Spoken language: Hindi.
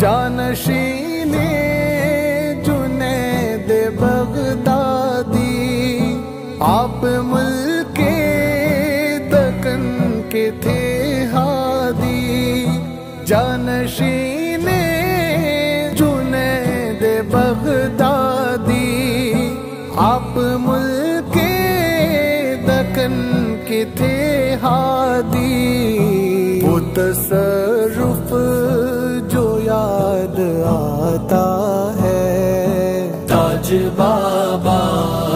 जानशीने जुने दे बगदादी। आप मुल्के दकन के थे हादी। जानशीने जुने दे बगदादी। आप मुल्के दकन के थे हादी। वो जाता है। ताज बाबा।